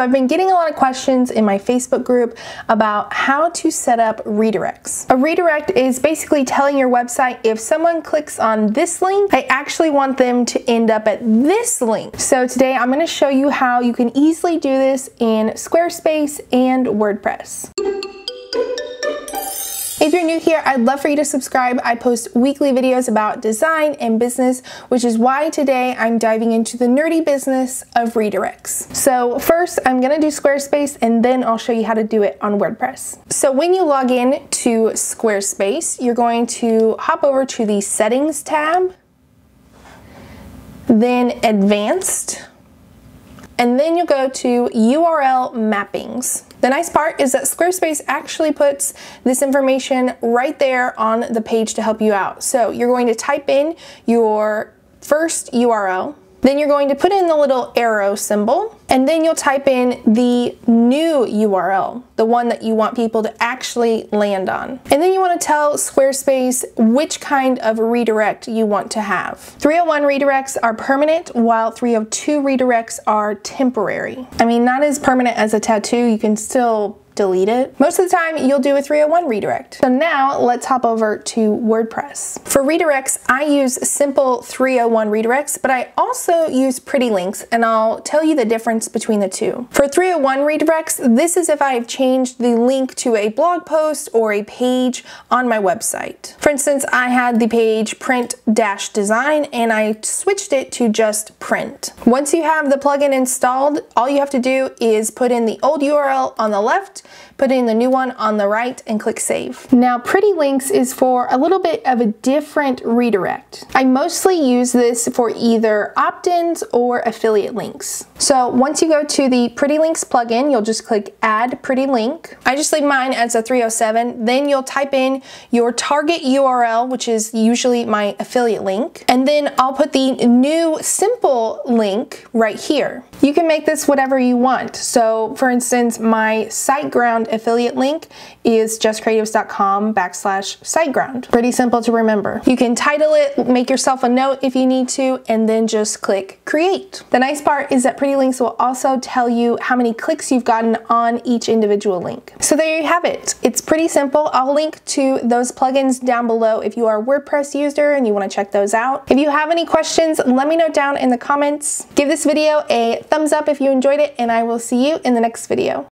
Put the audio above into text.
So I've been getting a lot of questions in my Facebook group about how to set up redirects. A redirect is basically telling your website if someone clicks on this link, I actually want them to end up at this link. So today I'm going to show you how you can easily do this in Squarespace and WordPress. If you're new here, I'd love for you to subscribe. I post weekly videos about design and business, which is why today I'm diving into the nerdy business of redirects. So first, I'm gonna do Squarespace and then I'll show you how to do it on WordPress. So when you log in to Squarespace, you're going to hop over to the Settings tab, then Advanced, and then you'll go to URL mappings. The nice part is that Squarespace actually puts this information right there on the page to help you out. So you're going to type in your first URL, then you're going to put in the little arrow symbol and then you'll type in the new URL, the one that you want people to actually land on. And then you want to tell Squarespace which kind of redirect you want to have. 301 redirects are permanent while 302 redirects are temporary. I mean, not as permanent as a tattoo, you can still delete it. Most of the time you'll do a 301 redirect. So now let's hop over to WordPress. For redirects, I use simple 301 redirects, but I also use pretty links and I'll tell you the difference between the two. For 301 redirects, this is if I've changed the link to a blog post or a page on my website. For instance, I had the page print-design and I switched it to just print. Once you have the plugin installed, all you have to do is put in the old URL on the left put in the new one on the right and click save. Now Pretty Links is for a little bit of a different redirect. I mostly use this for either opt-ins or affiliate links. So once you go to the Pretty Links plugin, you'll just click add Pretty Link. I just leave mine as a 307. Then you'll type in your target URL, which is usually my affiliate link. And then I'll put the new simple link right here. You can make this whatever you want. So for instance, my SiteGround affiliate link is jesscreatives.com backslash SiteGround. Pretty simple to remember. You can title it, make yourself a note if you need to, and then just click create. The nice part is that Pretty Links will also tell you how many clicks you've gotten on each individual link. So there you have it. It's pretty simple. I'll link to those plugins down below if you are a WordPress user and you want to check those out. If you have any questions, let me know down in the comments. Give this video a thumbs up if you enjoyed it, and I will see you in the next video.